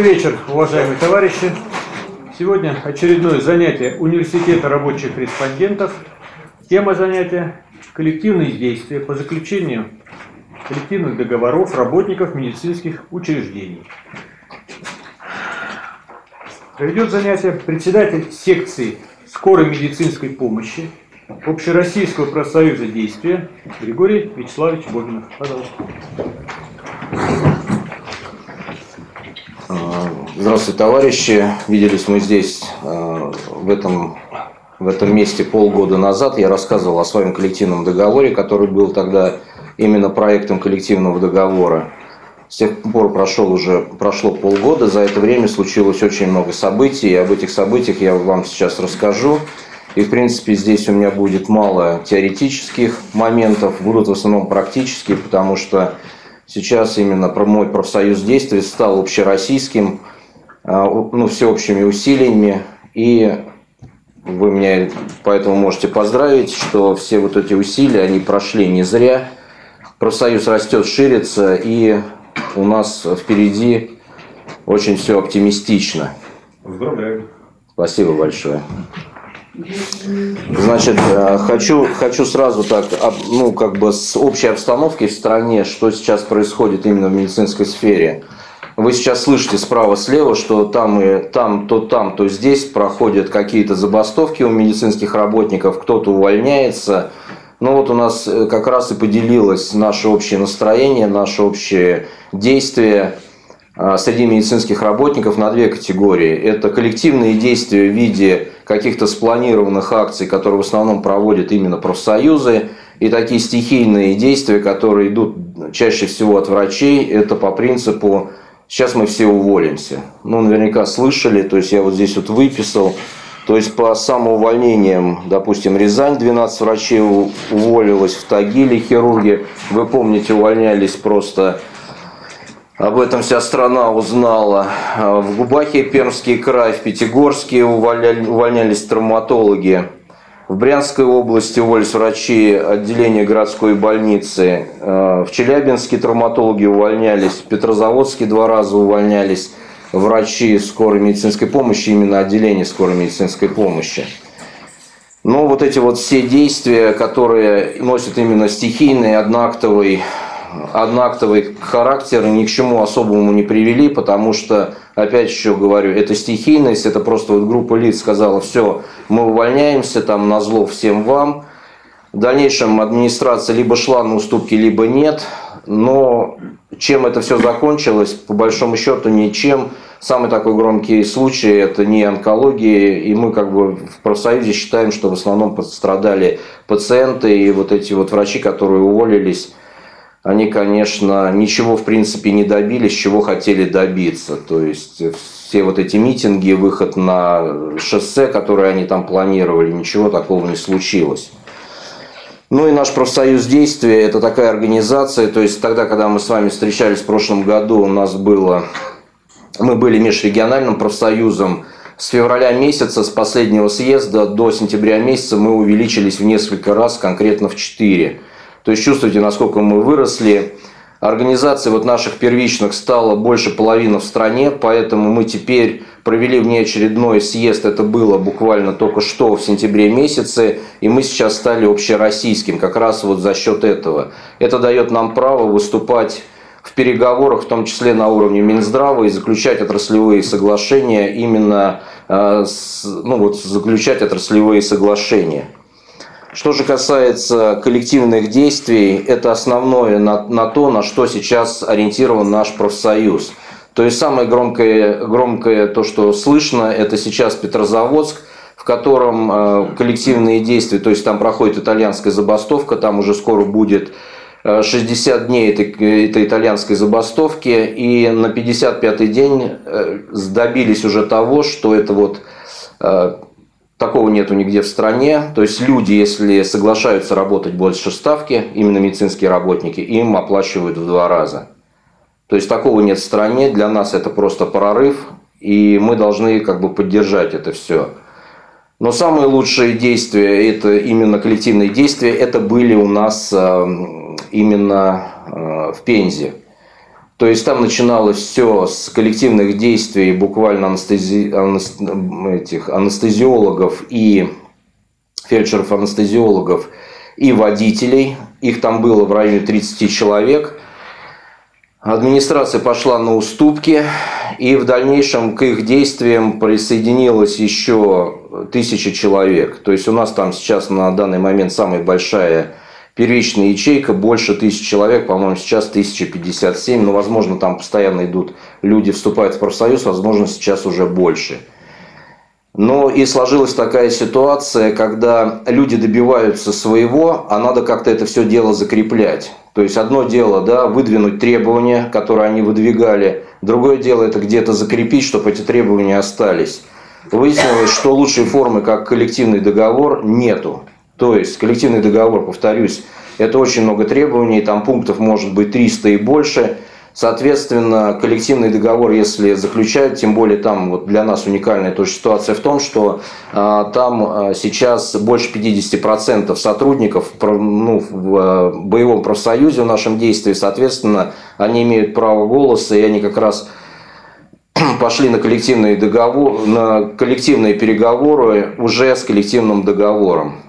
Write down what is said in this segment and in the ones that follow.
Добрый вечер, уважаемые товарищи. Сегодня очередное занятие Университета рабочих корреспондентов. Тема занятия – коллективные действия по заключению коллективных договоров работников медицинских учреждений. Проведет занятие председатель секции скорой медицинской помощи Общероссийского профсоюза действия Григорий Вячеславович Богинов. Пожалуйста. Здравствуйте, товарищи. Виделись мы здесь э, в этом, в этом месте полгода назад. Я рассказывал о своем коллективном договоре, который был тогда именно проектом коллективного договора. С тех пор прошел уже, прошло полгода, за это время случилось очень много событий, и об этих событиях я вам сейчас расскажу. И, в принципе, здесь у меня будет мало теоретических моментов, будут в основном практические, потому что сейчас именно мой профсоюз действий стал общероссийским, а, ну, всеобщими усилиями. И вы меня поэтому можете поздравить, что все вот эти усилия, они прошли не зря. Профсоюз растет, ширится, и у нас впереди очень все оптимистично. Поздравляю. Спасибо большое. Значит, э, хочу, хочу сразу так, ну, как бы с общей обстановки в стране, что сейчас происходит именно в медицинской сфере – вы сейчас слышите справа-слева, что там, и, там, то там, то здесь проходят какие-то забастовки у медицинских работников, кто-то увольняется. Ну вот у нас э, как раз и поделилось наше общее настроение, наше общее действие среди медицинских работников на две категории. Это коллективные действия в виде каких-то спланированных акций, которые в основном проводят именно профсоюзы, и такие стихийные действия, которые идут чаще всего от врачей, это по принципу Сейчас мы все уволимся. Ну, наверняка слышали, то есть я вот здесь вот выписал. То есть по самоувольнениям, допустим, Рязань, 12 врачей уволилось, в Тагиле хирурги, вы помните, увольнялись просто об этом вся страна узнала. В Губахе Пермский край, в Пятигорске увольнялись травматологи. В Брянской области уволились врачи отделения городской больницы. Э, в Челябинске травматологи увольнялись. В Петрозаводске два раза увольнялись врачи скорой медицинской помощи, именно отделение скорой медицинской помощи. Но вот эти вот все действия, которые носят именно стихийный, одноактовый одноактовый характер ни к чему особому не привели, потому что, опять еще говорю, это стихийность, это просто вот группа лиц сказала, все, мы увольняемся, там на зло всем вам. В дальнейшем администрация либо шла на уступки, либо нет, но чем это все закончилось, по большому счету ничем. Самый такой громкий случай – это не онкология, и мы как бы в профсоюзе считаем, что в основном пострадали пациенты и вот эти вот врачи, которые уволились они, конечно, ничего в принципе не добились, чего хотели добиться. То есть все вот эти митинги, выход на шоссе, которые они там планировали, ничего такого не случилось. Ну и наш профсоюз действия – это такая организация, то есть тогда, когда мы с вами встречались в прошлом году, у нас было, мы были межрегиональным профсоюзом, с февраля месяца, с последнего съезда до сентября месяца мы увеличились в несколько раз, конкретно в 4. То есть чувствуете, насколько мы выросли. Организаций вот наших первичных стало больше половины в стране, поэтому мы теперь провели внеочередной съезд, это было буквально только что в сентябре месяце, и мы сейчас стали общероссийским как раз вот за счет этого. Это дает нам право выступать в переговорах, в том числе на уровне Минздрава, и заключать отраслевые соглашения, именно э, ну, вот, заключать отраслевые соглашения. Что же касается коллективных действий, это основное на, на то, на что сейчас ориентирован наш профсоюз. То есть самое громкое, громкое то, что слышно, это сейчас Петрозаводск, в котором э, коллективные действия, то есть там проходит итальянская забастовка, там уже скоро будет 60 э, дней этой, этой итальянской забастовки, и на 55-й день э, добились уже того, что это вот Такого нету нигде в стране. То есть люди, если соглашаются работать больше ставки, именно медицинские работники, им оплачивают в два раза. То есть такого нет в стране. Для нас это просто прорыв, и мы должны как бы поддержать это все. Но самые лучшие действия, это именно коллективные действия, это были у нас э, именно э, в Пензе. То есть там начиналось все с коллективных действий буквально анестези... анест... этих анестезиологов и фельдшеров-анестезиологов и водителей. Их там было в районе 30 человек. Администрация пошла на уступки, и в дальнейшем к их действиям присоединилось еще тысяча человек. То есть у нас там сейчас на данный момент самая большая первичная ячейка, больше тысяч человек, по-моему, сейчас 1057, но, возможно, там постоянно идут люди, вступают в профсоюз, возможно, сейчас уже больше. Но и сложилась такая ситуация, когда люди добиваются своего, а надо как-то это все дело закреплять. То есть одно дело, да, выдвинуть требования, которые они выдвигали, другое дело это где-то закрепить, чтобы эти требования остались. Выяснилось, что лучшей формы, как коллективный договор, нету. То есть коллективный договор, повторюсь, это очень много требований, там пунктов может быть 300 и больше. Соответственно, коллективный договор, если заключают, тем более там вот для нас уникальная тоже ситуация в том, что а, там а, сейчас больше 50% сотрудников ну, в а, боевом профсоюзе в нашем действии, соответственно, они имеют право голоса, и они как раз пошли на коллективные, договор, на коллективные переговоры уже с коллективным договором.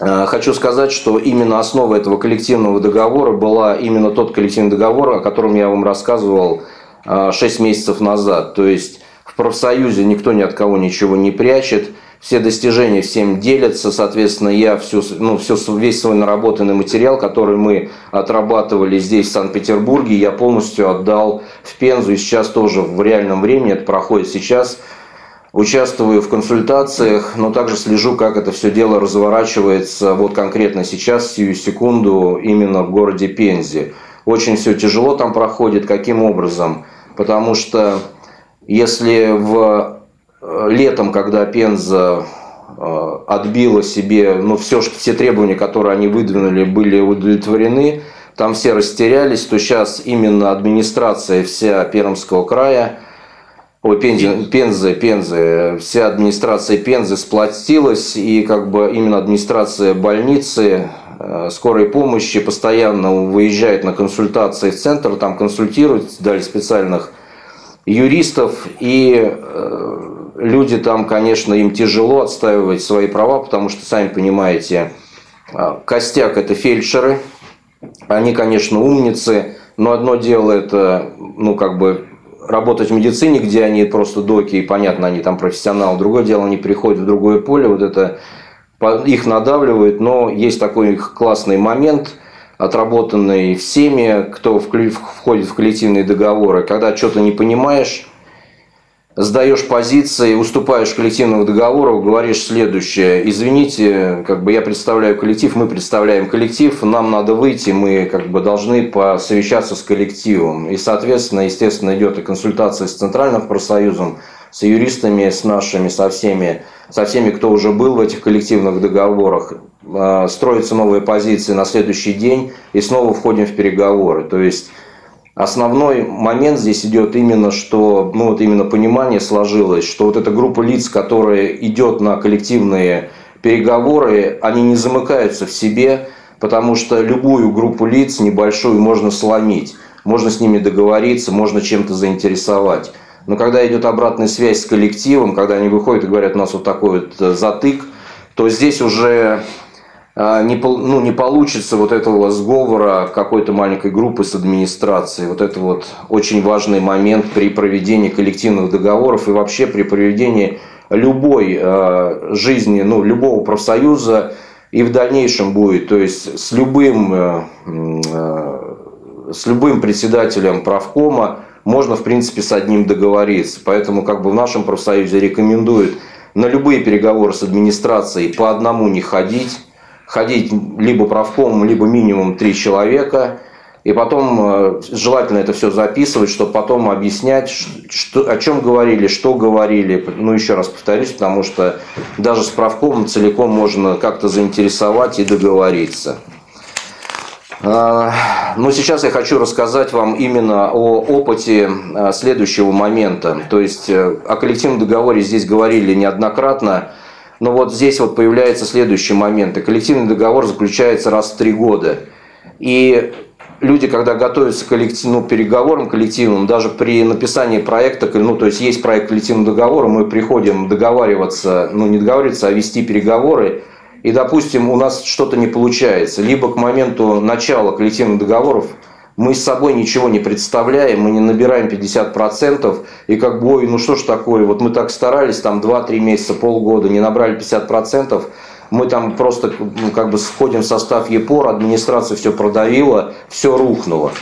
Э, хочу сказать, что именно основа этого коллективного договора была именно тот коллективный договор, о котором я вам рассказывал 6 э, месяцев назад. То есть в профсоюзе никто ни от кого ничего не прячет, все достижения всем делятся, соответственно, я всю, ну, все, весь свой наработанный материал, который мы отрабатывали здесь, в Санкт-Петербурге, я полностью отдал в Пензу, и сейчас тоже в реальном времени, это проходит сейчас, участвую в консультациях, но также слежу, как это все дело разворачивается вот конкретно сейчас, сию секунду, именно в городе Пензе. Очень все тяжело там проходит. Каким образом? Потому что если в э, летом, когда Пенза э, отбила себе, ну, все, все требования, которые они выдвинули, были удовлетворены, там все растерялись, то сейчас именно администрация вся Пермского края – Ой, Пензы, Пензы, Пензы, вся администрация Пензы сплотилась, и как бы именно администрация больницы, э, скорой помощи постоянно выезжает на консультации в центр, там консультируют, дали специальных юристов, и э, люди там, конечно, им тяжело отстаивать свои права, потому что, сами понимаете, э, костяк – это фельдшеры, они, конечно, умницы, но одно дело это, ну, как бы работать в медицине, где они просто доки, и понятно, они там профессионалы. Другое дело, они приходят в другое поле, вот это их надавливает, но есть такой классный момент, отработанный всеми, кто входит в коллективные договоры, когда что-то не понимаешь, сдаешь позиции, уступаешь коллективного договора, говоришь следующее. Извините, как бы я представляю коллектив, мы представляем коллектив, нам надо выйти, мы как бы должны посовещаться с коллективом. И, соответственно, естественно, идет и консультация с Центральным профсоюзом, с юристами, с нашими, со всеми, со всеми, кто уже был в этих коллективных договорах. А, строятся новые позиции на следующий день и снова входим в переговоры. То есть Основной момент здесь идет именно, что ну, вот именно понимание сложилось, что вот эта группа лиц, которая идет на коллективные переговоры, они не замыкаются в себе, потому что любую группу лиц небольшую можно сломить, можно с ними договориться, можно чем-то заинтересовать. Но когда идет обратная связь с коллективом, когда они выходят и говорят, у нас вот такой вот э, затык, то здесь уже не, ну, не получится вот этого сговора какой-то маленькой группы с администрацией. Вот это вот очень важный момент при проведении коллективных договоров и вообще при проведении любой э, жизни, ну, любого профсоюза и в дальнейшем будет. То есть с любым, э, э, с любым председателем правкома можно, в принципе, с одним договориться. Поэтому как бы в нашем профсоюзе рекомендуют на любые переговоры с администрацией по одному не ходить ходить либо правком, либо минимум три человека. И потом э, желательно это все записывать, чтобы потом объяснять, что, о чем говорили, что говорили. Ну, еще раз повторюсь, потому что даже с правком целиком можно как-то заинтересовать и договориться. А, но сейчас я хочу рассказать вам именно о опыте э, следующего момента. То есть э, о коллективном договоре здесь говорили неоднократно. Но вот здесь вот появляется следующий момент. И коллективный договор заключается раз в три года. И люди, когда готовятся к коллектив, ну, переговорам коллективным, даже при написании проекта, ну, то есть есть проект коллективного договора, мы приходим договариваться, ну, не договариваться, а вести переговоры, и, допустим, у нас что-то не получается, либо к моменту начала коллективных договоров мы с собой ничего не представляем, мы не набираем 50%, и как бы, ой, ну что ж такое, вот мы так старались, там 2-3 месяца, полгода, не набрали 50%, мы там просто ну, как бы сходим в состав ЕПОР, администрация все продавила, все рухнуло.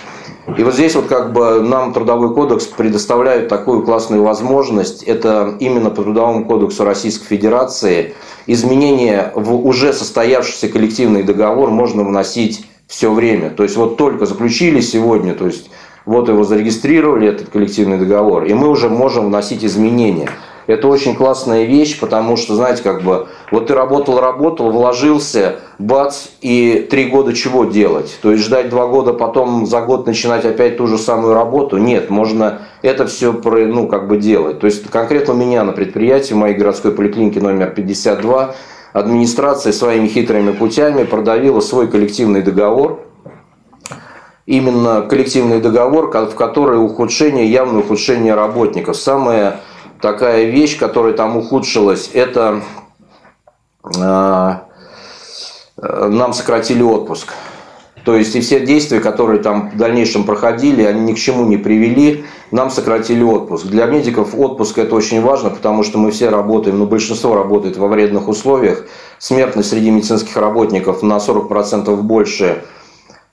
И вот здесь вот как бы нам Трудовой кодекс предоставляет такую классную возможность. Это именно по Трудовому кодексу Российской Федерации изменения в уже состоявшийся коллективный договор можно вносить все время. То есть вот только заключили сегодня, то есть вот его зарегистрировали, этот коллективный договор, и мы уже можем вносить изменения. Это очень классная вещь, потому что, знаете, как бы, вот ты работал, работал, вложился, бац, и три года чего делать? То есть ждать два года, потом за год начинать опять ту же самую работу? Нет, можно это все ну, как бы делать. То есть конкретно у меня на предприятии, в моей городской поликлинике номер 52, администрация своими хитрыми путями продавила свой коллективный договор, именно коллективный договор, в который ухудшение, явное ухудшение работников. Самое такая вещь, которая там ухудшилась, это э, нам сократили отпуск. То есть и все действия, которые там в дальнейшем проходили, они ни к чему не привели, нам сократили отпуск. Для медиков отпуск это очень важно, потому что мы все работаем, ну большинство работает во вредных условиях. Смертность среди медицинских работников на 40% больше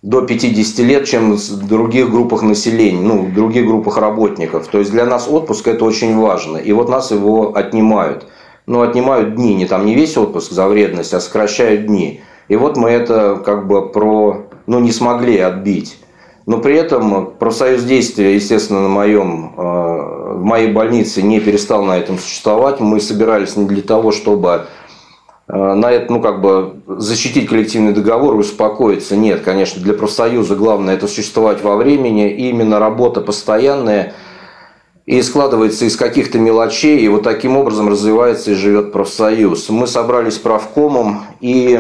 до 50 лет, чем в других группах населения, ну, в других группах работников. То есть для нас отпуск это очень важно. И вот нас его отнимают. Ну, отнимают дни, не там не весь отпуск за вредность, а сокращают дни. И вот мы это как бы про, ну, не смогли отбить. Но при этом профсоюз действия, естественно, на моем, э, в моей больнице не перестал на этом существовать. Мы собирались не для того, чтобы Э, на это, ну, как бы защитить коллективный договор и успокоиться. Нет, конечно, для профсоюза главное это существовать во времени. И именно работа постоянная и складывается из каких-то мелочей, и вот таким образом развивается и живет профсоюз. Мы собрались правкомом, и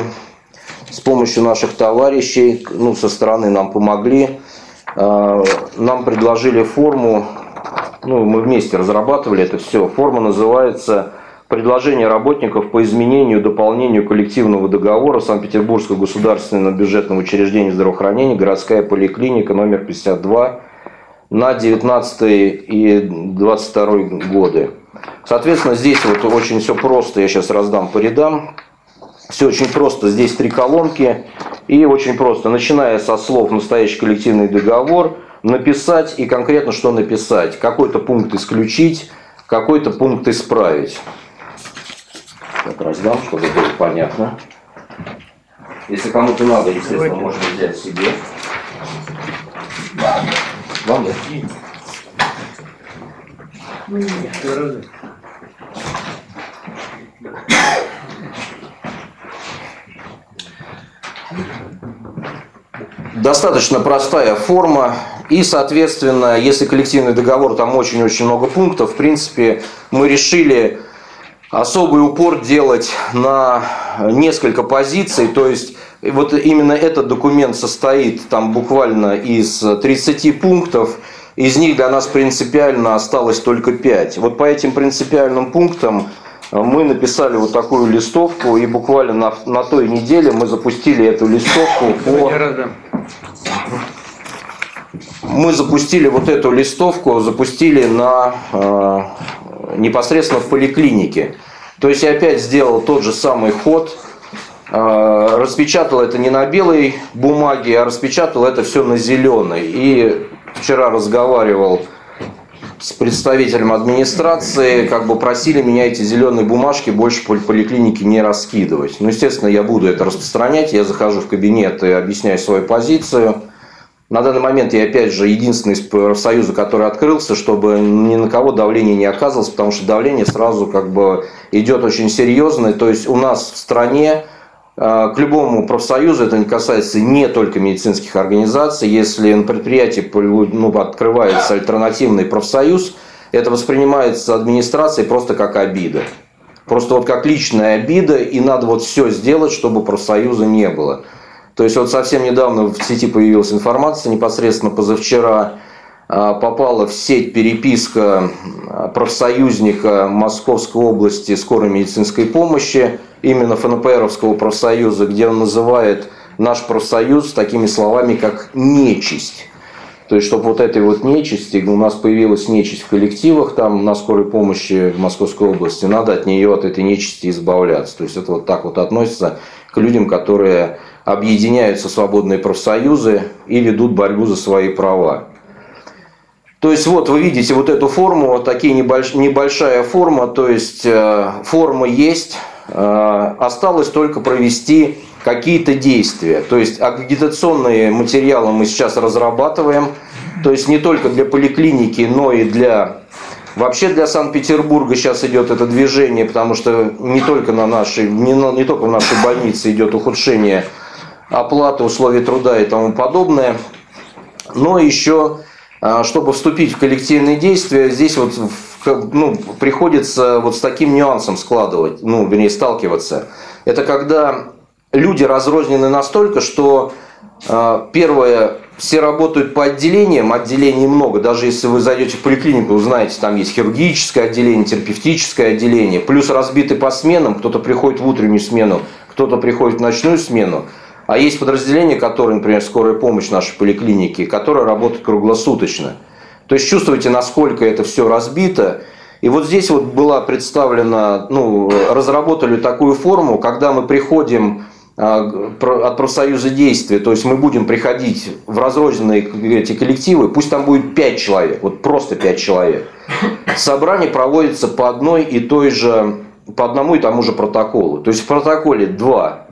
с помощью наших товарищей, ну, со стороны нам помогли, э, нам предложили форму, ну, мы вместе разрабатывали это все. Форма называется предложение работников по изменению и дополнению коллективного договора Санкт-Петербургского государственного бюджетного учреждения здравоохранения городская поликлиника номер 52 на 19 и 22 годы. Соответственно, здесь вот очень все просто, я сейчас раздам по рядам. Все очень просто, здесь три колонки. И очень просто, начиная со слов «настоящий коллективный договор», написать и конкретно что написать. Какой-то пункт исключить, какой-то пункт исправить. Так раздам, чтобы было понятно. Если кому-то надо, естественно, можно взять себе. Вам да? Достаточно простая форма. И, соответственно, если коллективный договор, там очень-очень много пунктов, в принципе, мы решили особый упор делать на несколько позиций, то есть вот именно этот документ состоит там буквально из 30 пунктов, из них для нас принципиально осталось только 5. Вот по этим принципиальным пунктам мы написали вот такую листовку, и буквально на, на той неделе мы запустили эту листовку по... Мы запустили вот эту листовку, запустили на э, непосредственно в поликлинике. То есть я опять сделал тот же самый ход, а, распечатал это не на белой бумаге, а распечатал это все на зеленой. И вчера разговаривал с представителем администрации, как бы просили меня эти зеленые бумажки больше по поликлинике не раскидывать. Ну, естественно, я буду это распространять. Я захожу в кабинет и объясняю свою позицию. На данный момент я, опять же, единственный из профсоюза, который открылся, чтобы ни на кого давление не оказывалось, потому что давление сразу как бы идет очень серьезное. То есть у нас в стране к любому профсоюзу, это не касается не только медицинских организаций, если на предприятии ну, открывается альтернативный профсоюз, это воспринимается администрацией просто как обида. Просто вот как личная обида, и надо вот все сделать, чтобы профсоюза не было. То есть вот совсем недавно в сети появилась информация, непосредственно позавчера а, попала в сеть переписка профсоюзника Московской области скорой медицинской помощи, именно ФНПРовского профсоюза, где он называет наш профсоюз такими словами, как «нечисть». То есть, чтобы вот этой вот нечисти, у нас появилась нечисть в коллективах там на скорой помощи в Московской области, надо от нее, от этой нечисти избавляться. То есть, это вот так вот относится к людям, которые объединяются в свободные профсоюзы и ведут борьбу за свои права. То есть вот вы видите вот эту форму, такие небольш, небольшая форма, то есть э, форма есть, осталось только провести какие-то действия. То есть агитационные материалы мы сейчас разрабатываем, то есть не только для поликлиники, но и для Вообще для Санкт-Петербурга сейчас идет это движение, потому что не только, на нашей, не, не только в нашей больнице идет ухудшение оплаты, условий труда и тому подобное, но еще а, чтобы вступить в коллективные действия, здесь вот ну, приходится вот с таким нюансом складывать, ну, вернее, сталкиваться. Это когда люди разрознены настолько, что а, первое, все работают по отделениям, отделений много. Даже если вы зайдете в поликлинику, вы знаете, там есть хирургическое отделение, терапевтическое отделение, плюс разбиты по сменам, кто-то приходит в утреннюю смену, кто-то приходит в ночную смену. А есть подразделения, которые, например, скорая помощь нашей поликлиники, которые работают круглосуточно. То есть чувствуете, насколько это все разбито. И вот здесь вот была представлена, ну, разработали такую форму, когда мы приходим а, от профсоюза действия, то есть мы будем приходить в разрозненные эти коллективы, пусть там будет 5 человек, вот просто 5 человек. Собрание проводится по одной и той же, по одному и тому же протоколу. То есть в протоколе два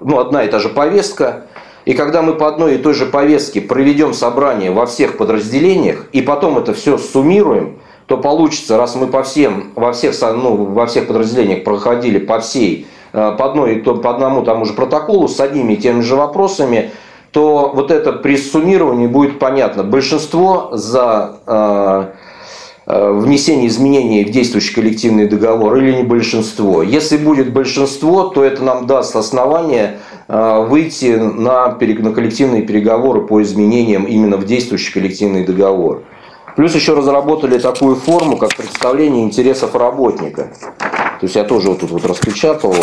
ну, одна и та же повестка. И когда мы по одной и той же повестке проведем собрание во всех подразделениях, и потом это все суммируем, то получится, раз мы по всем, во всех, ну, во всех подразделениях проходили по всей, э, по, одной, то, по одному тому же протоколу с одними и теми же вопросами, то вот это при суммировании будет понятно. Большинство за э, Э, внесение изменений в действующий коллективный договор или не большинство. Если будет большинство, то это нам даст основание выйти на, на коллективные переговоры по изменениям именно в действующий коллективный договор. Плюс еще разработали такую форму, как представление интересов работника. То есть я тоже вот тут вот распечатал.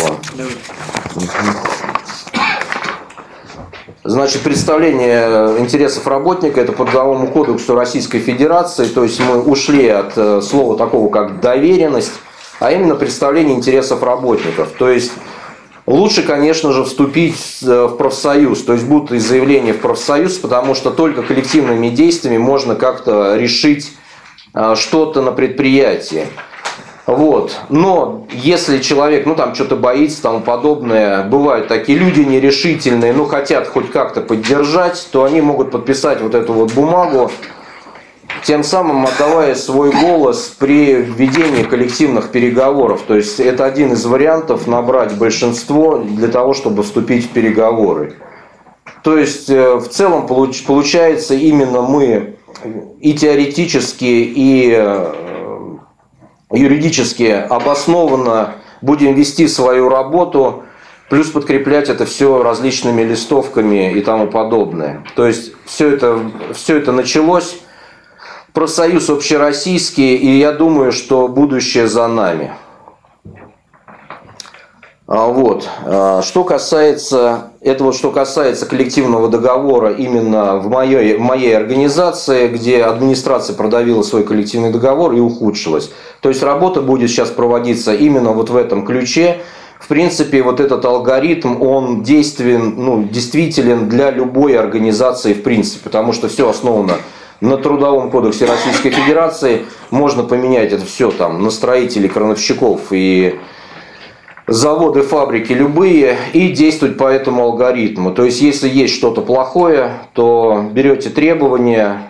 Значит, представление интересов работника это по Трудовому кодексу Российской Федерации, то есть мы ушли от э, слова такого как доверенность, а именно представление интересов работников. То есть лучше, конечно же, вступить э, в профсоюз, то есть будут и заявления в профсоюз, потому что только коллективными действиями можно как-то решить э, что-то на предприятии. Вот. Но если человек, ну там что-то боится, тому подобное, бывают такие люди нерешительные, ну хотят хоть как-то поддержать, то они могут подписать вот эту вот бумагу, тем самым отдавая свой голос при ведении коллективных переговоров. То есть это один из вариантов набрать большинство для того, чтобы вступить в переговоры. То есть э, в целом получается именно мы и теоретически, и э, юридически обоснованно будем вести свою работу, плюс подкреплять это все различными листовками и тому подобное. То есть все это, все это началось, профсоюз общероссийский, и я думаю, что будущее за нами. А, вот. А, что касается, это вот что касается коллективного договора именно в моей, в моей организации, где администрация продавила свой коллективный договор и ухудшилась. То есть работа будет сейчас проводиться именно вот в этом ключе. В принципе, вот этот алгоритм, он действен, ну, действителен для любой организации в принципе, потому что все основано на Трудовом кодексе Российской Федерации. Можно поменять это все там на строителей, крановщиков и заводы, фабрики любые и действовать по этому алгоритму. То есть, если есть что-то плохое, то берете требования,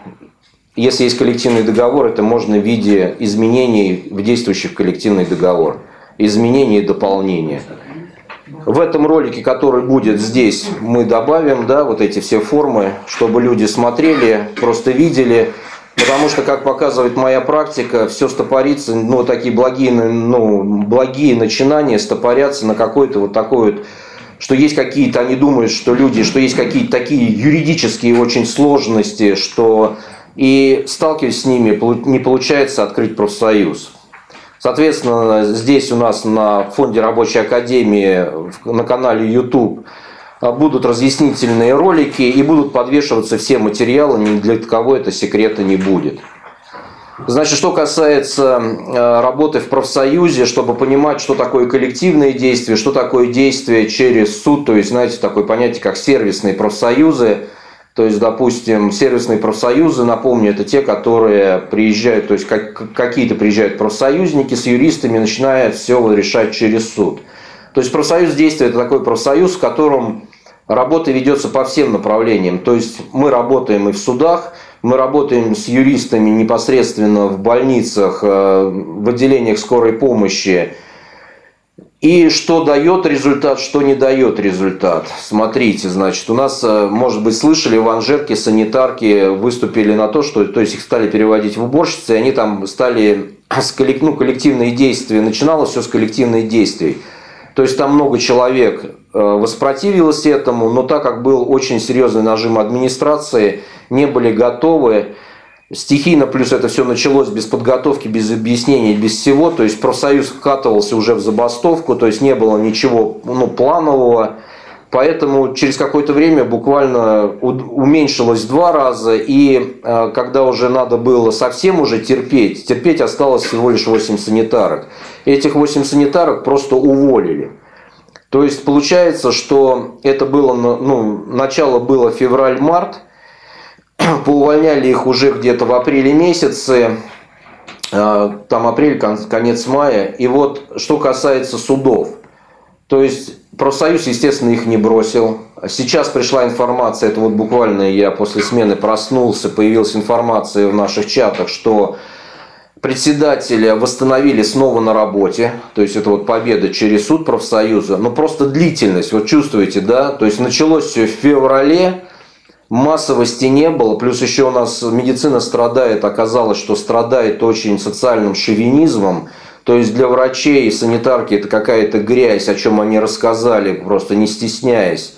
если есть коллективный договор, это можно в виде изменений в действующий коллективный договор. Изменений и дополнения. В этом ролике, который будет здесь, мы добавим да, вот эти все формы, чтобы люди смотрели, просто видели. Потому что, как показывает моя практика, все стопорится, ну, такие благие, ну, благие начинания стопорятся на какой-то вот такой вот что есть какие-то, они думают, что люди, что есть какие-то такие юридические очень сложности, что и сталкиваясь с ними, не получается открыть профсоюз. Соответственно, здесь у нас на фонде рабочей академии на канале YouTube будут разъяснительные ролики и будут подвешиваться все материалы, ни для кого это секрета не будет. Значит, что касается э, работы в профсоюзе, чтобы понимать, что такое коллективные действия, что такое действие через суд, то есть, знаете, такое понятие, как сервисные профсоюзы, то есть, допустим, сервисные профсоюзы, напомню, это те, которые приезжают, то есть как, какие-то приезжают профсоюзники с юристами, начинают все решать через суд. То есть профсоюз действия это такой профсоюз, в котором работа ведется по всем направлениям. То есть мы работаем и в судах, мы работаем с юристами непосредственно в больницах, э, в отделениях скорой помощи. И что дает результат, что не дает результат. Смотрите, значит, у нас, э, может быть, слышали, в Анжерке санитарки выступили на то, что то есть их стали переводить в уборщицы, и они там стали с ну, коллективные действия. Начиналось все с коллективных действий. То есть там много человек э, воспротивилось этому, но так как был очень серьезный нажим администрации, не были готовы. Стихийно, плюс это все началось без подготовки, без объяснений, без всего. То есть профсоюз вкатывался уже в забастовку, то есть не было ничего ну, планового. Поэтому через какое-то время буквально уменьшилось в два раза. И э, когда уже надо было совсем уже терпеть, терпеть осталось всего лишь 8 санитарок. Этих 8 санитарок просто уволили. То есть получается, что это было, ну, начало было февраль-март, поувольняли их уже где-то в апреле месяце, э, там апрель, конец мая. И вот что касается судов, то есть профсоюз, естественно, их не бросил. Сейчас пришла информация, это вот буквально я после смены проснулся, появилась информация в наших чатах, что председателя восстановили снова на работе, то есть это вот победа через суд профсоюза, но просто длительность, вот чувствуете, да, то есть началось все в феврале, массовости не было, плюс еще у нас медицина страдает, оказалось, что страдает очень социальным шовинизмом, то есть для врачей и санитарки это какая-то грязь, о чем они рассказали, просто не стесняясь.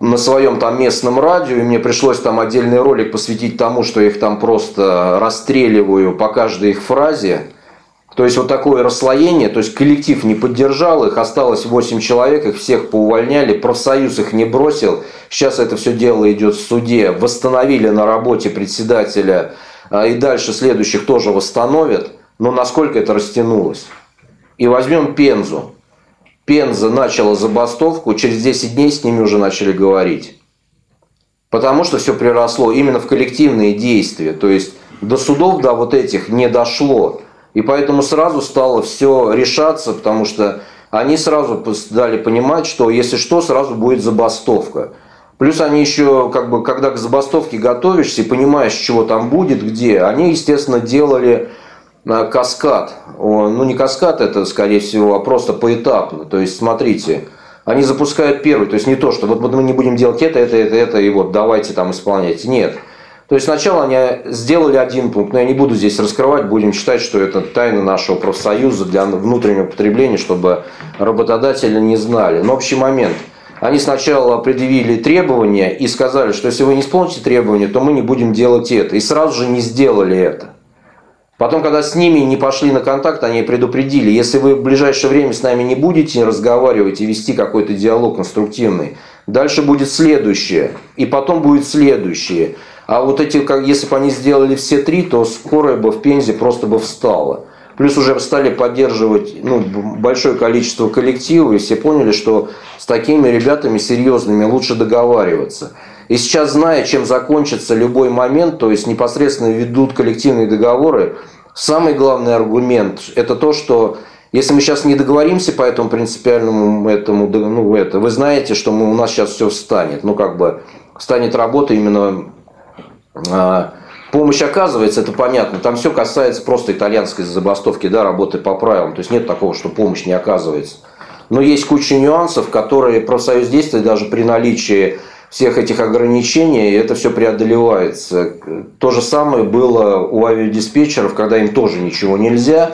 На своем там местном радио, и мне пришлось там отдельный ролик посвятить тому, что я их там просто расстреливаю по каждой их фразе. То есть вот такое расслоение, то есть коллектив не поддержал их, осталось 8 человек, их всех поувольняли, профсоюз их не бросил. Сейчас это все дело идет в суде, восстановили на работе председателя а, и дальше следующих тоже восстановят. Но насколько это растянулось? И возьмем Пензу. Пенза начала забастовку, через 10 дней с ними уже начали говорить. Потому что все приросло именно в коллективные действия. То есть до судов, до вот этих не дошло. И поэтому сразу стало все решаться, потому что они сразу дали понимать, что если что, сразу будет забастовка. Плюс они еще, как бы, когда к забастовке готовишься и понимаешь, чего там будет, где, они, естественно, делали э, каскад. Ну, не каскад это, скорее всего, а просто поэтапно. То есть, смотрите, они запускают первый, то есть не то, что вот мы не будем делать это, это, это, это, и вот давайте там исполняйте. Нет. То есть сначала они сделали один пункт, но я не буду здесь раскрывать, будем считать, что это тайна нашего профсоюза для внутреннего потребления, чтобы работодатели не знали. Но общий момент. Они сначала предъявили требования и сказали, что если вы не исполните требования, то мы не будем делать это. И сразу же не сделали это. Потом, когда с ними не пошли на контакт, они предупредили, если вы в ближайшее время с нами не будете разговаривать и вести какой-то диалог конструктивный, дальше будет следующее, и потом будет следующее. А вот эти, как, если бы они сделали все три, то скорая бы в Пензе просто бы встала. Плюс уже стали поддерживать ну, большое количество коллективов, и все поняли, что с такими ребятами серьезными лучше договариваться. И сейчас, зная, чем закончится любой момент, то есть непосредственно ведут коллективные договоры, самый главный аргумент – это то, что если мы сейчас не договоримся по этому принципиальному этому, ну, это, вы знаете, что мы, у нас сейчас все встанет. Ну, как бы, станет работа именно помощь оказывается, это понятно. Там все касается просто итальянской забастовки, да, работы по правилам. То есть нет такого, что помощь не оказывается. Но есть куча нюансов, которые профсоюз действует даже при наличии всех этих ограничений, и это все преодолевается. То же самое было у авиадиспетчеров, когда им тоже ничего нельзя.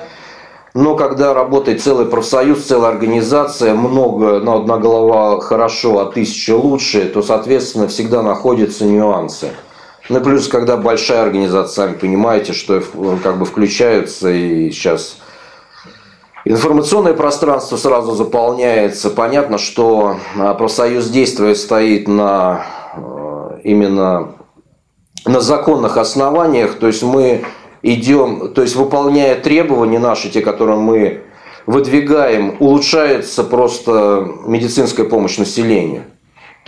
Но когда работает целый профсоюз, целая организация, много, ну, одна голова хорошо, а тысяча лучше, то, соответственно, всегда находятся нюансы. Ну, плюс, когда большая организация, сами понимаете, что как бы включаются и сейчас информационное пространство сразу заполняется. Понятно, что а, профсоюз действия стоит на а, именно на законных основаниях, то есть мы идем, то есть выполняя требования наши, те, которые мы выдвигаем, улучшается просто медицинская помощь населению.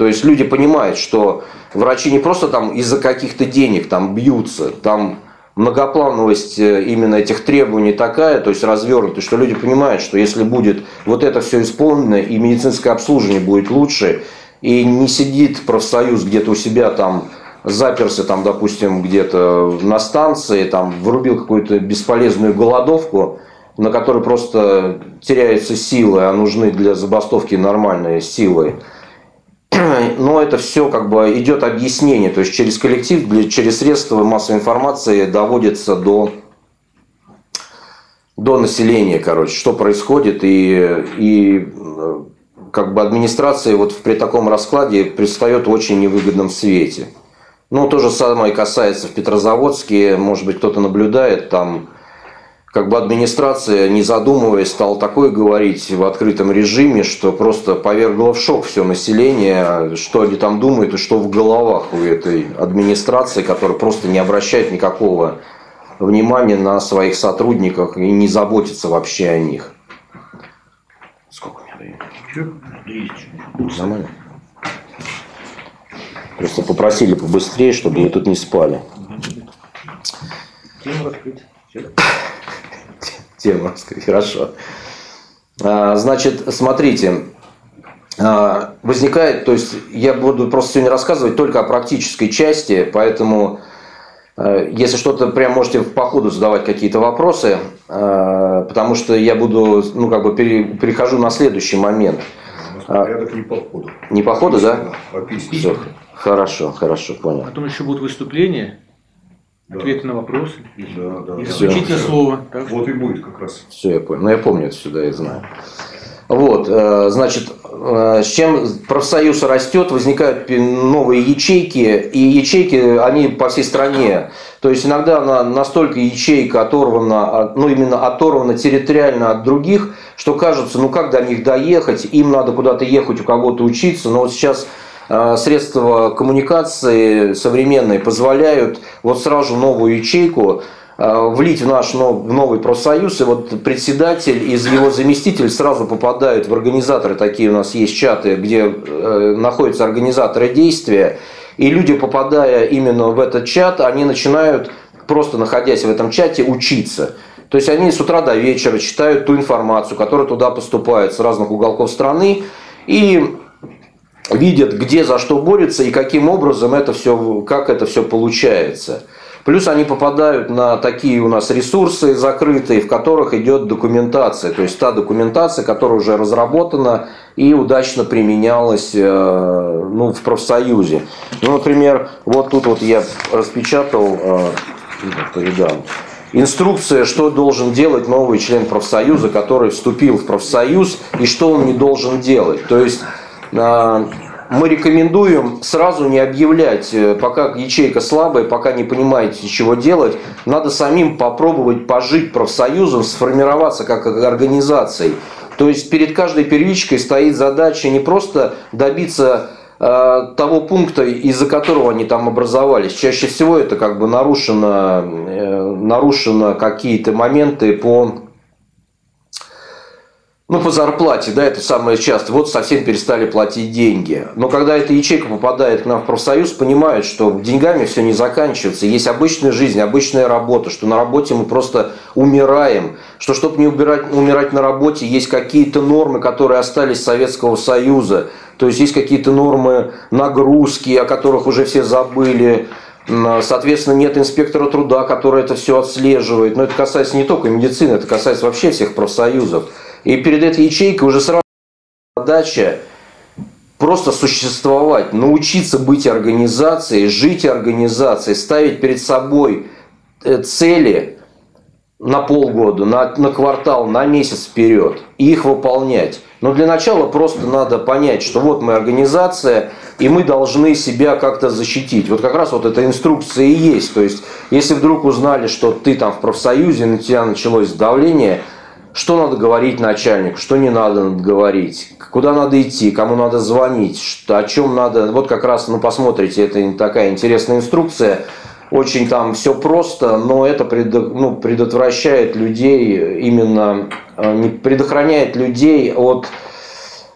То есть люди понимают, что врачи не просто там из-за каких-то денег там бьются, там многоплановость э, именно этих требований такая, то есть развернутая, что люди понимают, что если будет вот это все исполнено и медицинское обслуживание будет лучше, и не сидит профсоюз где-то у себя там заперся там, допустим, где-то на станции, там врубил какую-то бесполезную голодовку, на которой просто теряются силы, а нужны для забастовки нормальные силы. Но это все как бы идет объяснение, то есть через коллектив, через средства массовой информации доводится до, до населения, короче, что происходит и, и как бы администрация вот при таком раскладе предстает в очень невыгодном свете. Ну, то же самое касается в Петрозаводске. Может быть, кто-то наблюдает там, как бы администрация, не задумываясь, стала такое говорить в открытом режиме, что просто повергло в шок все население, что они там думают и что в головах у этой администрации, которая просто не обращает никакого внимания на своих сотрудников и не заботится вообще о них. Сколько у меня времени? Нормально. Просто попросили побыстрее, чтобы вы тут не спали. Тему раскрыть. Раскрыть, хорошо. А, значит, смотрите, а, возникает, то есть я буду просто сегодня рассказывать только о практической части, поэтому а, если что-то прям можете по ходу задавать какие-то вопросы, потому что я буду, ну как бы перехожу на следующий момент. Порядок не по ходу. Не по ходу, да? Описано. Все. Хорошо, хорошо, понял. Потом еще будут выступления, да. ответы на вопросы. Да, да. И заключительное слово. Так? Вот и будет как раз. Все, я понял. Ну, я помню это сюда, я знаю. Вот, э, значит, э, с чем профсоюз растет, возникают новые ячейки, и ячейки, они по всей стране. То есть иногда она настолько ячейка оторвана, ну именно оторвана территориально от других, что кажется, ну как до них доехать, им надо куда-то ехать, у кого-то учиться, но вот сейчас средства коммуникации современные позволяют вот сразу новую ячейку э, влить в наш новый профсоюз, и вот председатель и его заместитель сразу попадают в организаторы, такие у нас есть чаты, где э, находятся организаторы действия, и люди, попадая именно в этот чат, они начинают, просто находясь в этом чате, учиться. То есть они с утра до вечера читают ту информацию, которая туда поступает с разных уголков страны, и видят, где за что борется и каким образом это все, как это все получается. Плюс они попадают на такие у нас ресурсы закрытые, в которых идет документация. То есть та документация, которая уже разработана и удачно применялась э, ну, в профсоюзе. Ну, например, вот тут вот я распечатал, э, передам, инструкция, что должен делать новый член профсоюза, который вступил в профсоюз, и что он не должен делать. То есть мы рекомендуем сразу не объявлять, э, пока ячейка слабая, пока не понимаете, чего делать, надо самим попробовать пожить профсоюзом, сформироваться как организацией. То есть перед каждой первичкой стоит задача не просто добиться э, того пункта, из-за которого они там образовались. Чаще всего это как бы нарушено, э, нарушено какие-то моменты по ну, по зарплате, да, это самое часто. Вот совсем перестали платить деньги. Но когда эта ячейка попадает к нам в профсоюз, понимают, что деньгами все не заканчивается. Есть обычная жизнь, обычная работа, что на работе мы просто умираем. Что, чтобы не убирать, умирать на работе, есть какие-то нормы, которые остались с Советского Союза. То есть есть какие-то нормы нагрузки, о которых уже все забыли. Соответственно, нет инспектора труда, который это все отслеживает. Но это касается не только медицины, это касается вообще всех профсоюзов. И перед этой ячейкой уже сразу задача просто существовать, научиться быть организацией, жить организацией, ставить перед собой э, цели на полгода, на, на квартал, на месяц вперед и их выполнять. Но для начала просто надо понять, что вот мы организация, и мы должны себя как-то защитить. Вот как раз вот эта инструкция и есть. То есть, если вдруг узнали, что ты там в профсоюзе, на тебя началось давление, что надо говорить начальнику, что не надо говорить, куда надо идти, кому надо звонить, что, о чем надо. Вот как раз, ну, посмотрите, это такая интересная инструкция. Очень там все просто, но это ну, предотвращает людей именно, э, предохраняет людей от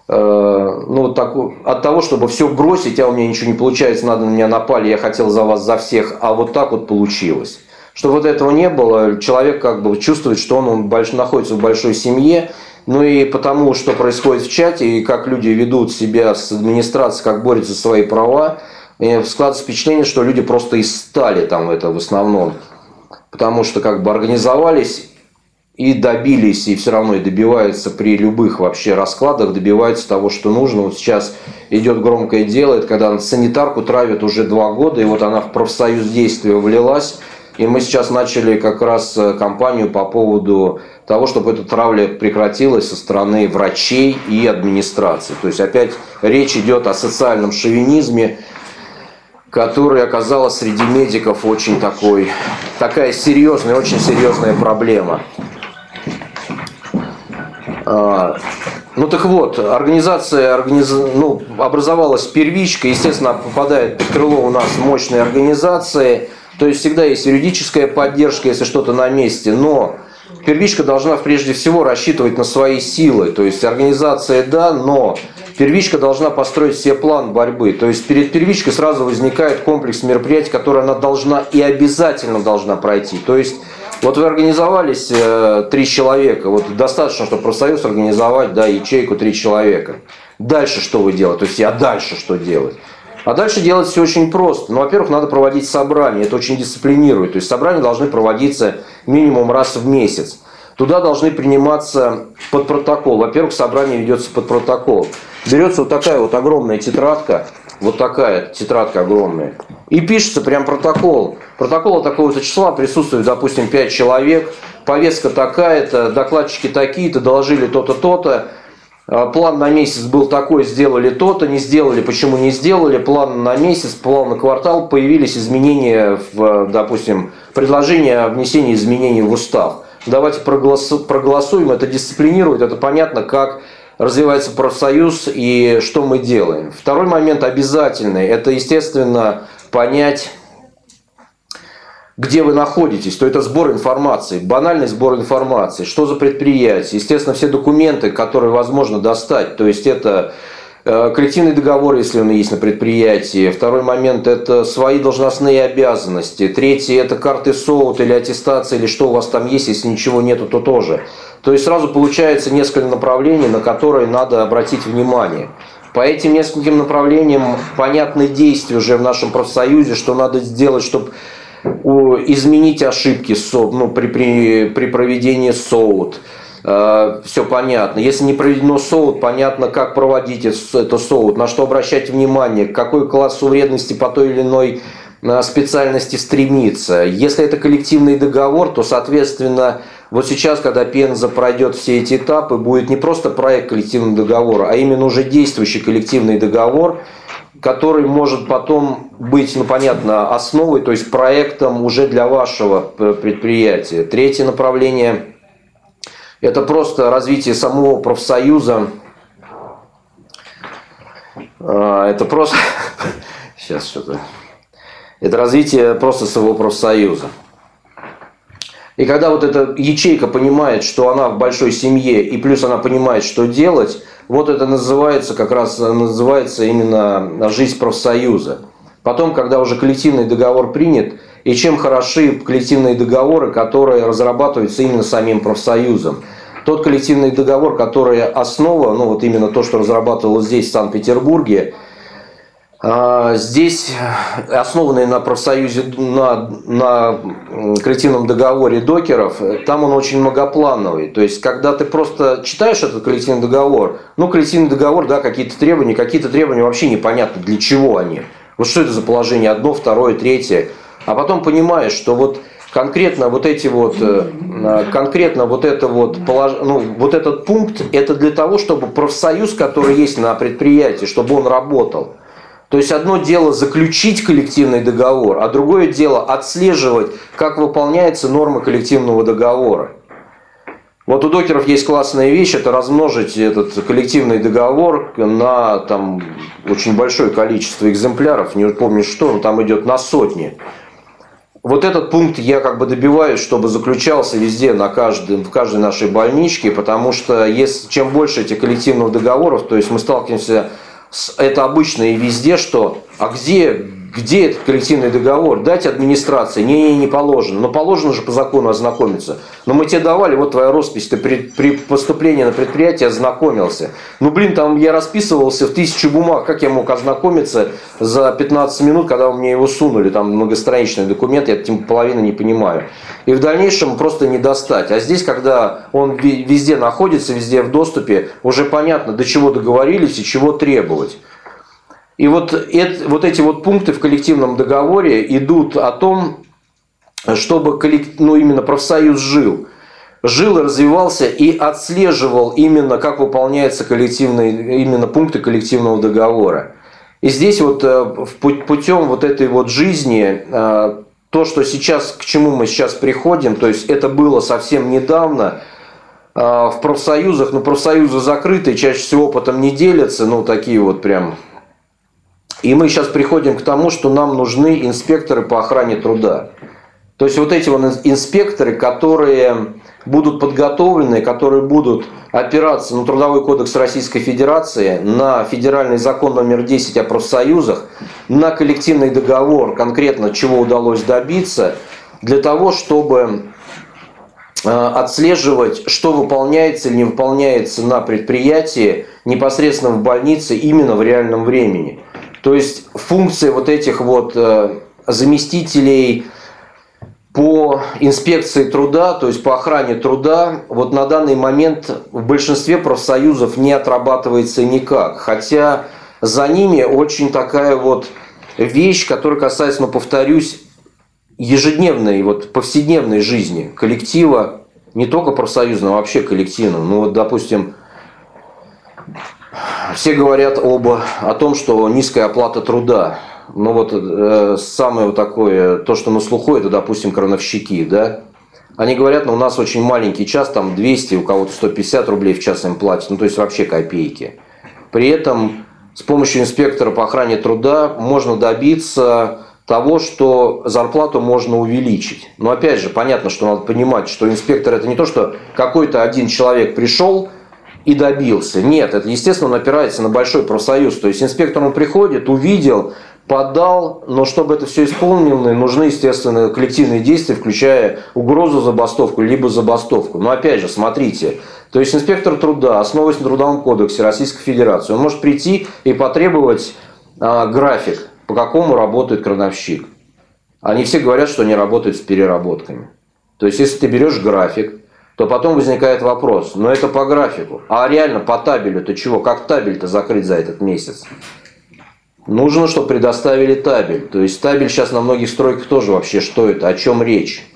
Э, ну, так, от того, чтобы все бросить, а у меня ничего не получается, надо на меня напали, я хотел за вас, за всех, а вот так вот получилось. Чтобы вот этого не было, человек как бы чувствует, что он, он больш, находится в большой семье, ну и потому, что происходит в чате, и как люди ведут себя с администрацией, как борются за свои права, складывается впечатление, что люди просто и стали там это в основном. Потому что как бы организовались и добились, и все равно и добиваются при любых вообще раскладах, добиваются того, что нужно. Вот сейчас идет громкое дело, это когда санитарку травят уже два года, и вот она в профсоюз действия влилась, и мы сейчас начали как раз э, кампанию по поводу того, чтобы эта травля прекратилась со стороны врачей и администрации. То есть опять речь идет о социальном шовинизме, который оказалась среди медиков очень такой, такая серьезная, очень серьезная проблема. А, ну так вот, организация организ... ну, образовалась первичка, естественно, попадает под крыло у нас мощные организации, то есть всегда есть юридическая поддержка, если что-то на месте, но первичка должна прежде всего рассчитывать на свои силы, то есть организация да, но первичка должна построить себе план борьбы, то есть перед первичкой сразу возникает комплекс мероприятий, которые она должна и обязательно должна пройти, то есть вот вы организовались э, три человека, вот достаточно, чтобы профсоюз организовать, да, ячейку три человека. Дальше что вы делаете? То есть, а дальше что делать? А дальше делать все очень просто. Ну, во-первых, надо проводить собрания, это очень дисциплинирует. То есть собрания должны проводиться минимум раз в месяц. Туда должны приниматься под протокол. Во-первых, собрание ведется под протокол. Берется вот такая вот огромная тетрадка, вот такая тетрадка огромная. И пишется прям протокол. Протокол такого-то числа присутствует, допустим, 5 человек. Повестка такая-то, докладчики такие-то, доложили то-то, то-то. А, план на месяц был такой, сделали то-то, не сделали, почему не сделали. План на месяц, план на квартал, появились изменения, в, допустим, предложение о внесении изменений в устав. Давайте проголосуем, это дисциплинирует, это понятно, как развивается профсоюз и что мы делаем. Второй момент обязательный, это, естественно, понять, где вы находитесь, то это сбор информации, банальный сбор информации, что за предприятие, естественно, все документы, которые возможно достать, то есть это э, коллективный договор, если он есть на предприятии. Второй момент – это свои должностные обязанности. Третий – это карты СОУТ или аттестация, или что у вас там есть, если ничего нету, то тоже. То есть сразу получается несколько направлений, на которые надо обратить внимание. По этим нескольким направлениям понятны действия уже в нашем профсоюзе, что надо сделать, чтобы изменить ошибки ну, при, при, при проведении СОУТ. Э, Все понятно. Если не проведено СОУТ, понятно, как проводить это СОУТ, на что обращать внимание, какой класс вредности по той или иной э, специальности стремиться. Если это коллективный договор, то, соответственно, вот сейчас, когда Пенза пройдет все эти этапы, будет не просто проект коллективного договора, а именно уже действующий коллективный договор, который может потом быть, ну понятно, основой, то есть проектом уже для вашего предприятия. Третье направление – это просто развитие самого профсоюза. А, это просто... Сейчас что-то... Это развитие просто своего профсоюза. И когда вот эта ячейка понимает, что она в большой семье, и плюс она понимает, что делать, вот это называется как раз называется именно жизнь профсоюза. Потом, когда уже коллективный договор принят, и чем хороши коллективные договоры, которые разрабатываются именно самим профсоюзом. Тот коллективный договор, который основа, ну вот именно то, что разрабатывалось здесь, в Санкт-Петербурге, здесь, основанный на профсоюзе, на, на коллективном договоре докеров, там он очень многоплановый. То есть, когда ты просто читаешь этот коллективный договор, ну, коллективный договор, да, какие-то требования, какие-то требования вообще непонятно, для чего они. Вот что это за положение, одно, второе, третье. А потом понимаешь, что вот конкретно вот эти вот, э, конкретно вот это вот, ну, вот этот пункт, это для того, чтобы профсоюз, который есть на предприятии, чтобы он работал. То есть одно дело заключить коллективный договор, а другое дело отслеживать, как выполняются нормы коллективного договора. Вот у докеров есть классная вещь, это размножить этот коллективный договор на там, очень большое количество экземпляров, не помню что, но там идет на сотни. Вот этот пункт я как бы добиваюсь, чтобы заключался везде, на каждом, в каждой нашей больничке, потому что если, чем больше этих коллективных договоров, то есть мы сталкиваемся это обычно и везде, что а где, где этот коллективный договор? Дать администрации? Не, не, не положено. Но положено же по закону ознакомиться. Но мы тебе давали, вот твоя роспись, ты при, при поступлении на предприятие ознакомился. Ну, блин, там я расписывался в тысячу бумаг. Как я мог ознакомиться за 15 минут, когда мне его сунули? Там многостраничный документ, я тем половину не понимаю. И в дальнейшем просто не достать. А здесь, когда он везде находится, везде в доступе, уже понятно, до чего договорились и чего требовать. И вот, это, вот эти вот пункты в коллективном договоре идут о том, чтобы коллектив, ну, именно профсоюз жил. Жил и развивался и отслеживал именно, как выполняются коллективные, именно пункты коллективного договора. И здесь вот э, путем вот этой вот жизни, э, то, что сейчас, к чему мы сейчас приходим, то есть это было совсем недавно, э, в профсоюзах, но профсоюзы закрытые, чаще всего опытом не делятся, ну такие вот прям и мы сейчас приходим к тому, что нам нужны инспекторы по охране труда. То есть вот эти вот инспекторы, которые будут подготовлены, которые будут опираться на Трудовой кодекс Российской Федерации, на федеральный закон номер 10 о профсоюзах, на коллективный договор, конкретно чего удалось добиться, для того, чтобы э, отслеживать, что выполняется или не выполняется на предприятии, непосредственно в больнице, именно в реальном времени. То есть функции вот этих вот э, заместителей по инспекции труда, то есть по охране труда, вот на данный момент в большинстве профсоюзов не отрабатывается никак. Хотя за ними очень такая вот вещь, которая касается, ну, повторюсь, ежедневной, вот повседневной жизни коллектива, не только профсоюзного, а вообще коллективного. Ну вот, допустим, все говорят об, о том, что низкая оплата труда. Ну вот э, самое вот такое, то, что на слуху, это, допустим, крановщики, да? Они говорят, ну у нас очень маленький час, там 200, у кого-то 150 рублей в час им платят, ну то есть вообще копейки. При этом с помощью инспектора по охране труда можно добиться того, что зарплату можно увеличить. Но опять же, понятно, что надо понимать, что инспектор это не то, что какой-то один человек пришел, и добился. Нет, это, естественно, он опирается на большой профсоюз. То есть инспектор он приходит, увидел, подал, но чтобы это все исполнено, нужны, естественно, коллективные действия, включая угрозу забастовку, либо забастовку. Но опять же, смотрите, то есть инспектор труда, основываясь на Трудовом кодексе Российской Федерации, он может прийти и потребовать а, график, по какому работает крановщик. Они все говорят, что они работают с переработками. То есть, если ты берешь график, то потом возникает вопрос, но это по графику. А реально по табелю-то чего? Как табель-то закрыть за этот месяц? Нужно, чтобы предоставили табель. То есть табель сейчас на многих стройках тоже вообще что это, о чем речь.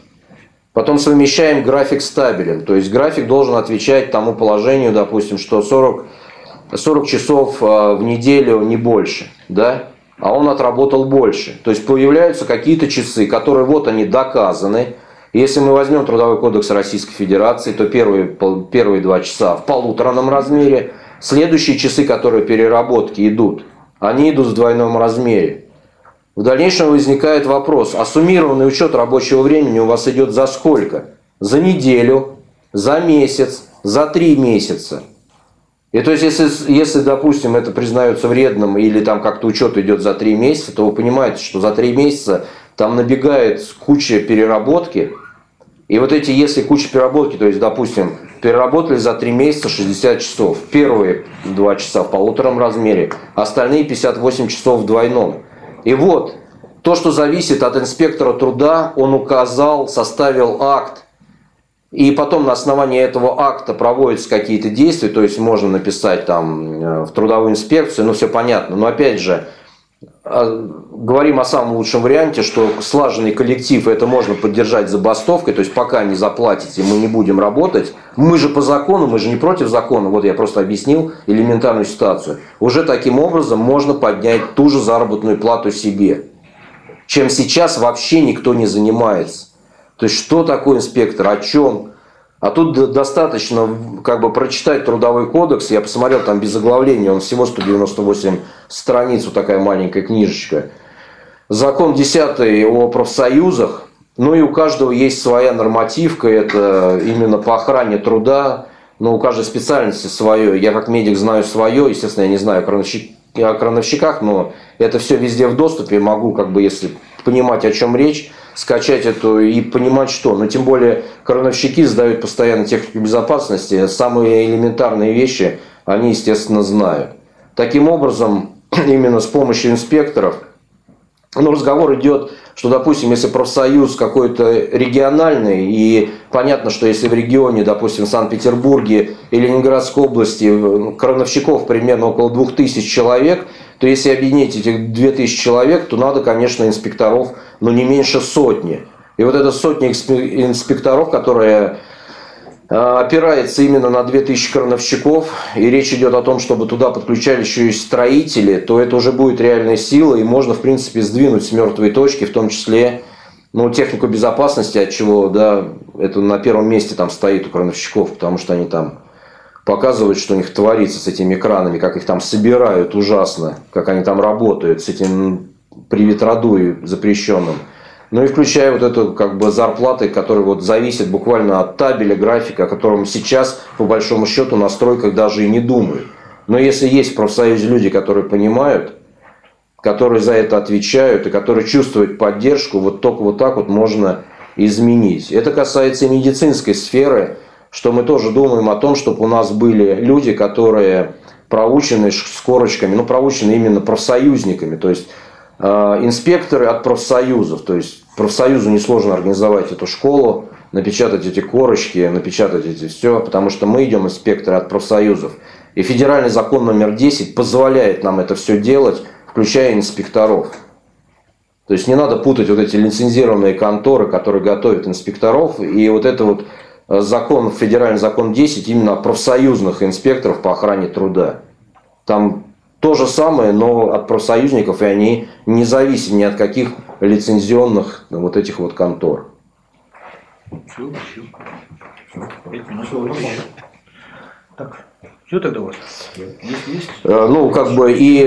Потом совмещаем график с табелем. То есть график должен отвечать тому положению, допустим, что 40, 40 часов а, в неделю не больше. Да? А он отработал больше. То есть появляются какие-то часы, которые вот они доказаны, если мы возьмем Трудовой кодекс Российской Федерации, то первые, первые два часа в полуторном размере, следующие часы, которые переработки идут, они идут в двойном размере. В дальнейшем возникает вопрос, а суммированный учет рабочего времени у вас идет за сколько? За неделю, за месяц, за три месяца. И то есть, если, если, допустим, это признается вредным или там как-то учет идет за три месяца, то вы понимаете, что за три месяца там набегает куча переработки. И вот эти, если куча переработки, то есть, допустим, переработали за 3 месяца 60 часов. Первые 2 часа в полуторном размере, остальные 58 часов в двойном. И вот, то, что зависит от инспектора труда, он указал, составил акт, и потом на основании этого акта проводятся какие-то действия, то есть можно написать там э, в трудовую инспекцию, ну все понятно. Но опять же, говорим о самом лучшем варианте, что слаженный коллектив это можно поддержать забастовкой, то есть пока не заплатите, мы не будем работать. Мы же по закону, мы же не против закона, вот я просто объяснил элементарную ситуацию. Уже таким образом можно поднять ту же заработную плату себе, чем сейчас вообще никто не занимается. То есть что такое инспектор, о чем? А тут достаточно как бы прочитать трудовой кодекс. Я посмотрел там без оглавления, он всего 198 страниц, вот такая маленькая книжечка. Закон 10 о профсоюзах. Ну и у каждого есть своя нормативка, это именно по охране труда. Но у каждой специальности свое. Я как медик знаю свое, естественно, я не знаю о крановщиках, но это все везде в доступе. Могу, как бы, если понимать, о чем речь, скачать эту и понимать, что. Но тем более крановщики сдают постоянно технику безопасности. Самые элементарные вещи они, естественно, знают. Таким образом, именно с помощью инспекторов, ну, разговор идет, что, допустим, если профсоюз какой-то региональный, и понятно, что если в регионе, допустим, в Санкт-Петербурге или Ленинградской области крановщиков примерно около 2000 человек – то если объединить этих 2000 человек, то надо, конечно, инспекторов, но не меньше сотни. И вот эта сотня инспекторов, которая а, опирается именно на 2000 крановщиков, и речь идет о том, чтобы туда подключали еще и строители, то это уже будет реальная сила, и можно, в принципе, сдвинуть с мертвой точки, в том числе ну, технику безопасности, от чего, да, это на первом месте там стоит у крановщиков, потому что они там показывают, что у них творится с этими экранами, как их там собирают ужасно, как они там работают с этим приветродуй запрещенным. Ну и включая вот эту как бы зарплаты, которая вот зависит буквально от табеля, графика, о котором сейчас по большому счету на стройках даже и не думают. Но если есть в профсоюзе люди, которые понимают, которые за это отвечают и которые чувствуют поддержку, вот только вот так вот можно изменить. Это касается и медицинской сферы, что мы тоже думаем о том, чтобы у нас были люди, которые проучены с корочками, ну, проучены именно профсоюзниками, то есть э, инспекторы от профсоюзов, то есть профсоюзу несложно организовать эту школу, напечатать эти корочки, напечатать эти все, потому что мы идем инспекторы от профсоюзов. И федеральный закон номер 10 позволяет нам это все делать, включая инспекторов. То есть не надо путать вот эти лицензированные конторы, которые готовят инспекторов, и вот это вот закон, федеральный закон 10 именно профсоюзных инспекторов по охране труда. Там то же самое, но от профсоюзников, и они не зависят ни от каких лицензионных вот этих вот контор. Все, все. Так, все тогда у вас? Есть, есть? Э, ну, как бы и...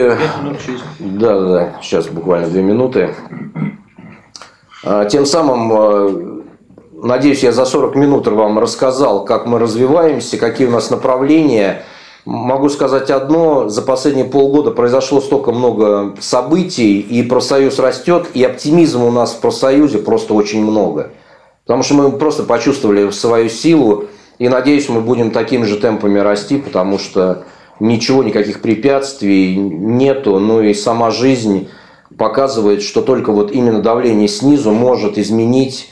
Да, да, да, сейчас буквально две минуты. А, тем самым э, Надеюсь, я за 40 минут вам рассказал, как мы развиваемся, какие у нас направления. Могу сказать одно, за последние полгода произошло столько много событий, и профсоюз растет, и оптимизма у нас в профсоюзе просто очень много. Потому что мы просто почувствовали свою силу, и надеюсь, мы будем такими же темпами расти, потому что ничего, никаких препятствий нету, ну и сама жизнь показывает, что только вот именно давление снизу может изменить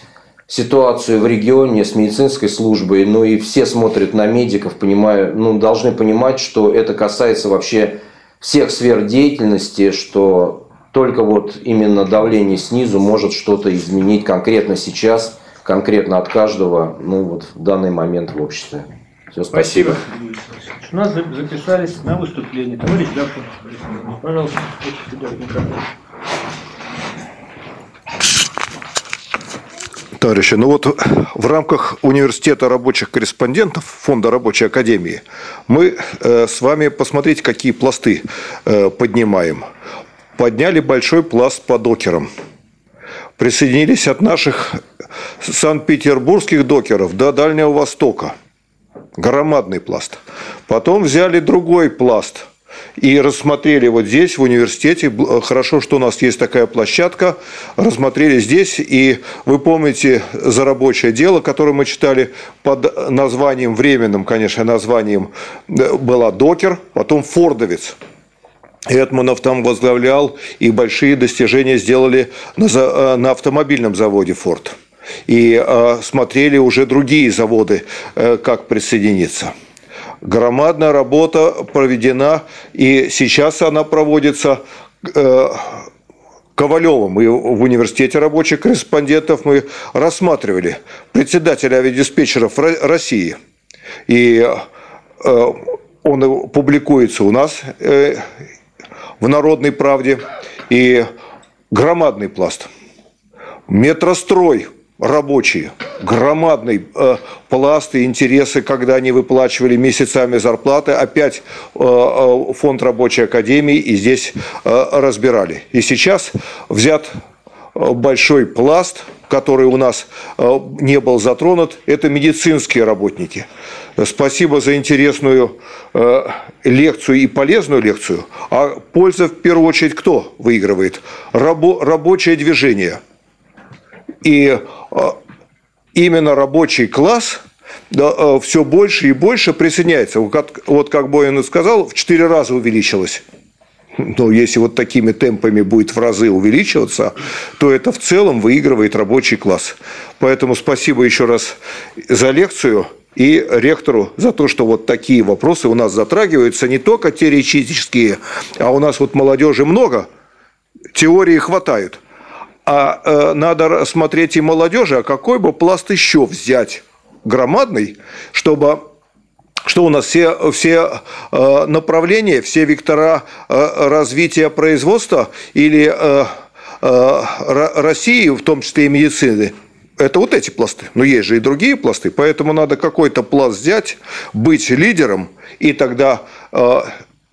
ситуацию в регионе с медицинской службой, ну и все смотрят на медиков, понимая, ну, должны понимать, что это касается вообще всех сфер деятельности, что только вот именно давление снизу может что-то изменить конкретно сейчас, конкретно от каждого, ну вот в данный момент в обществе. Все, спасибо. У нас записались на выступление. Товарищ Даффин, пожалуйста, Товарищи, ну вот в рамках университета рабочих корреспондентов, фонда рабочей академии, мы э, с вами посмотрите, какие пласты э, поднимаем. Подняли большой пласт по докерам. Присоединились от наших санкт-петербургских докеров до Дальнего Востока. Громадный пласт. Потом взяли другой пласт – и рассмотрели вот здесь, в университете. Хорошо, что у нас есть такая площадка. Рассмотрели здесь. И вы помните за рабочее дело, которое мы читали под названием, временным, конечно, названием, э, была «Докер», потом «Фордовец». Этманов там возглавлял и большие достижения сделали на, э, на автомобильном заводе «Форд». И э, смотрели уже другие заводы, э, как присоединиться. Громадная работа проведена, и сейчас она проводится э, Ковалевым и в университете рабочих корреспондентов мы рассматривали председателя авиадиспетчеров России. И э, он публикуется у нас э, в «Народной правде». И громадный пласт. Метрострой рабочие, громадный э, пласт и интересы, когда они выплачивали месяцами зарплаты, опять э, э, фонд рабочей академии и здесь э, разбирали. И сейчас взят э, большой пласт, который у нас э, не был затронут, это медицинские работники. Спасибо за интересную лекцию и полезную лекцию. А польза в первую очередь кто выигрывает? Рабо рабочее движение. И э, именно рабочий класс да, э, все больше и больше присоединяется. Вот как Боин сказал, в четыре раза увеличилось. Но если вот такими темпами будет в разы увеличиваться, то это в целом выигрывает рабочий класс. Поэтому спасибо еще раз за лекцию и ректору за то, что вот такие вопросы у нас затрагиваются, не только теоретические, а у нас вот молодежи много, теории хватает. А э, надо смотреть и молодежи, а какой бы пласт еще взять громадный, чтобы что у нас все, все э, направления, все вектора э, развития производства или э, России, в том числе и медицины, это вот эти пласты. Но есть же и другие пласты, поэтому надо какой-то пласт взять, быть лидером, и тогда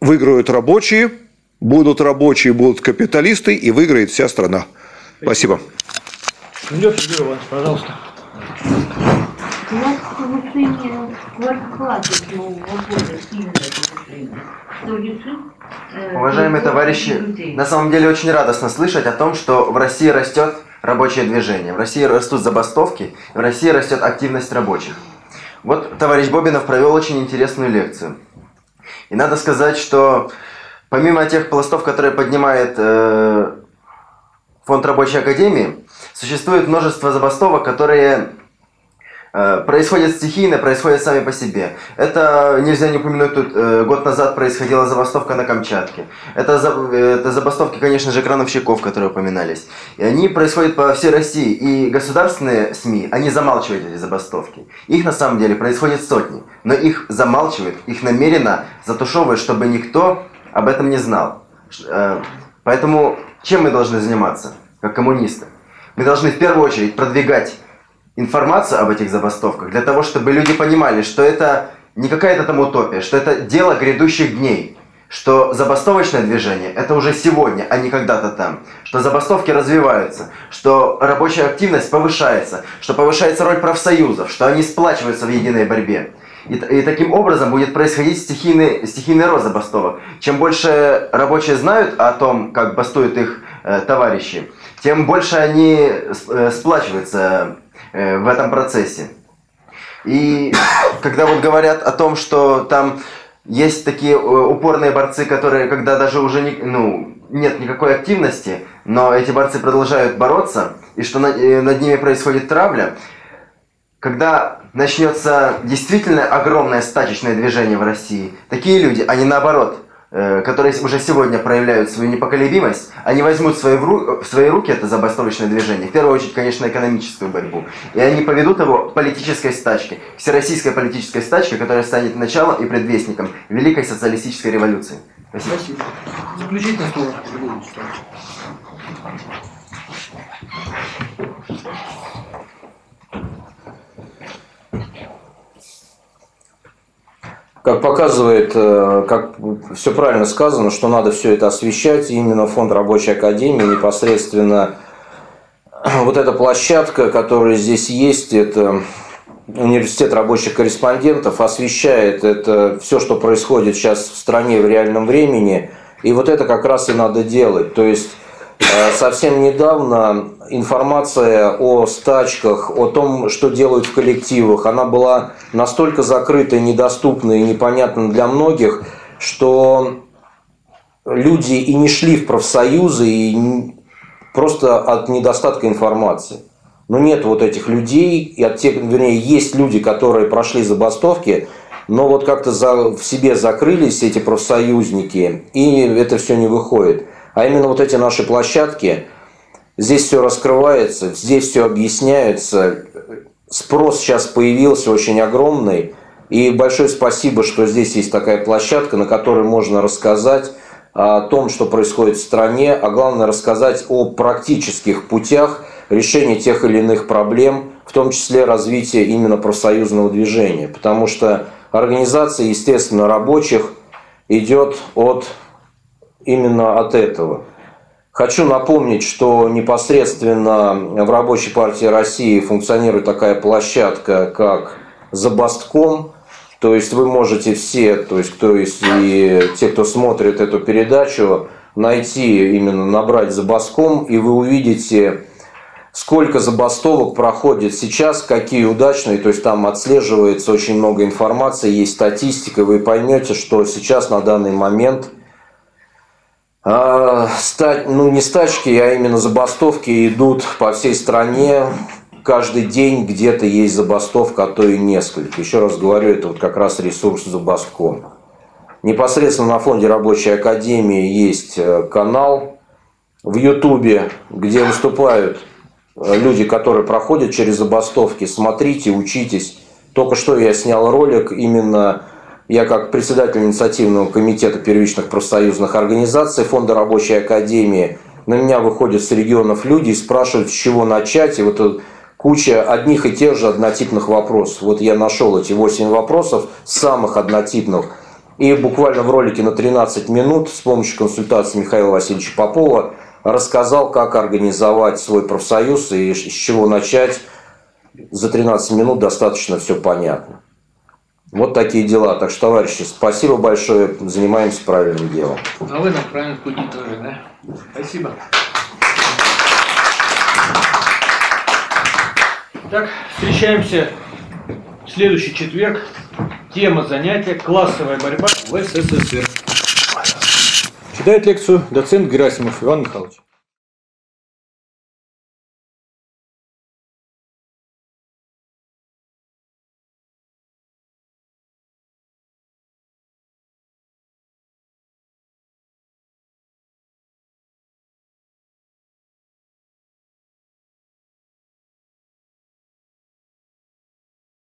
выиграют рабочие, будут рабочие, будут капиталисты, и выиграет вся страна. Спасибо. Леша Иванович, пожалуйста. У нас повышение квартплаты с Нового года сильное повышение. Что решит э, Уважаемые товарищи, на самом деле очень радостно слышать о том, что в России растет рабочее движение, в России растут забастовки, в России растет активность рабочих. Вот товарищ Бобинов провел очень интересную лекцию. И надо сказать, что помимо тех пластов, которые поднимает э, Фонд рабочей академии, существует множество забастовок, которые Э, происходят стихийно, происходят сами по себе. Это нельзя не упомянуть тут, э, год назад происходила забастовка на Камчатке. Это, за, э, это забастовки, конечно же, крановщиков, которые упоминались. И они происходят по всей России. И государственные СМИ, они замалчивают эти забастовки. Их на самом деле происходит сотни. Но их замалчивают, их намеренно затушевывают, чтобы никто об этом не знал. Поэтому чем мы должны заниматься, как коммунисты? Мы должны в первую очередь продвигать информацию об этих забастовках, для того, чтобы люди понимали, что это не какая-то там утопия, что это дело грядущих дней, что забастовочное движение – это уже сегодня, а не когда-то там, что забастовки развиваются, что рабочая активность повышается, что повышается роль профсоюзов, что они сплачиваются в единой борьбе. И, и таким образом будет происходить стихийный, стихийный рост забастовок. Чем больше рабочие знают о том, как бастуют их э, товарищи, тем больше они э, сплачиваются Э, в этом процессе. И когда вот говорят о том, что там есть такие э, упорные борцы, которые, когда даже уже не, ну, нет никакой активности, но эти борцы продолжают бороться, и что над, э, над ними происходит травля, когда начнется действительно огромное стачечное движение в России, такие люди, они наоборот – Э, которые уже сегодня проявляют свою непоколебимость, они возьмут в свои, в свои руки это забастовочное движение, в первую очередь, конечно, экономическую борьбу, и они поведут его политической стачке, всероссийской политической стачке, которая станет началом и предвестником Великой социалистической революции. Спасибо. Спасибо. Заключительное слово. Как показывает, э, как все правильно сказано, что надо все это освещать, именно фонд рабочей академии непосредственно вот эта площадка, которая здесь есть, это университет рабочих корреспондентов, освещает это все, что происходит сейчас в стране в реальном времени, и вот это как раз и надо делать. То есть совсем недавно информация о стачках, о том, что делают в коллективах, она была настолько закрыта, недоступна и непонятна для многих, что люди и не шли в профсоюзы и просто от недостатка информации. Но нет вот этих людей, и от тех, вернее, есть люди, которые прошли забастовки, но вот как-то за, в себе закрылись эти профсоюзники, и это все не выходит. А именно вот эти наши площадки, здесь все раскрывается, здесь все объясняется. Спрос сейчас появился очень огромный. И большое спасибо, что здесь есть такая площадка, на которой можно рассказать о том, что происходит в стране, а главное рассказать о практических путях решения тех или иных проблем, в том числе развития именно профсоюзного движения. Потому что организация, естественно, рабочих идет от, именно от этого. Хочу напомнить, что непосредственно в Рабочей партии России функционирует такая площадка, как Забастком. То есть вы можете все, то есть кто есть и те, кто смотрит эту передачу, найти именно набрать Забастком, и вы увидите, сколько забастовок проходит сейчас, какие удачные, то есть там отслеживается очень много информации, есть статистика, вы поймете, что сейчас на данный момент а, ну не стачки, а именно забастовки идут по всей стране, каждый день где-то есть забастовка, а то и несколько. Еще раз говорю, это вот как раз ресурс Забастком. Непосредственно на фонде Рабочей Академии есть э, канал в Ютубе, где выступают э, люди, которые проходят через забастовки. Смотрите, учитесь. Только что я снял ролик именно я как председатель инициативного комитета первичных профсоюзных организаций Фонда Рабочей Академии. На меня выходят с регионов люди и спрашивают, с чего начать. И вот куча одних и тех же однотипных вопросов. Вот я нашел эти 8 вопросов, самых однотипных. И буквально в ролике на 13 минут с помощью консультации Михаила Васильевича Попова рассказал, как организовать свой профсоюз и с чего начать. За 13 минут достаточно все понятно. Вот такие дела. Так что, товарищи, спасибо большое. Занимаемся правильным делом. А вы на правильном пути тоже, да? Спасибо. Так, встречаемся в следующий четверг. Тема занятия «Классовая борьба в СССР». Читает лекцию доцент Герасимов Иван Михайлович.